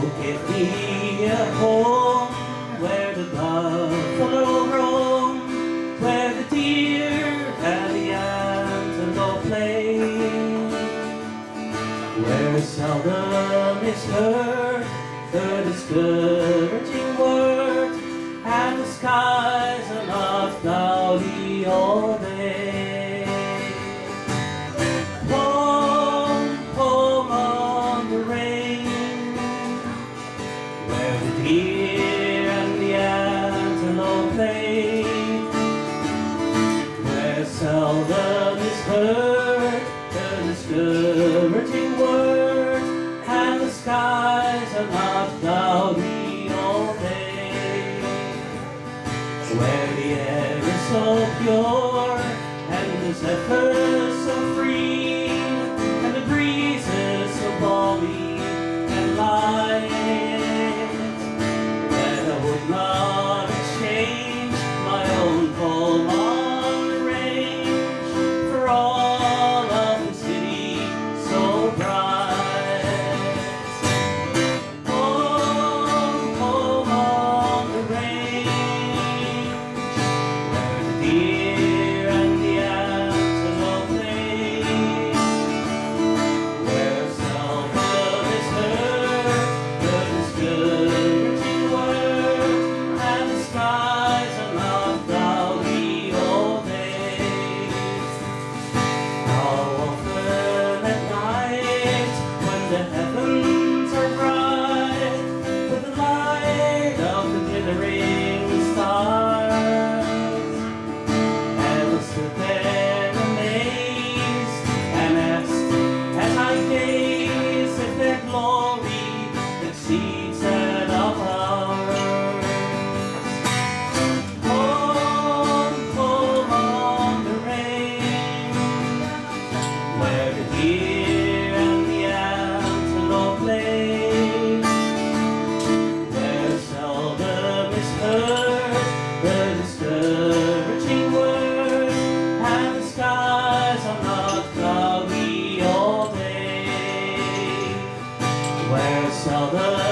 Look at me at home, where the buffalo roam, where the deer and the antelope play, where seldom is heard the discouraging word, and the skies are not cloudy all day. And the antelope where seldom is heard the discouraging word, and the skies are not cloudy all day. Where the air is so pure, and the zephyr Father.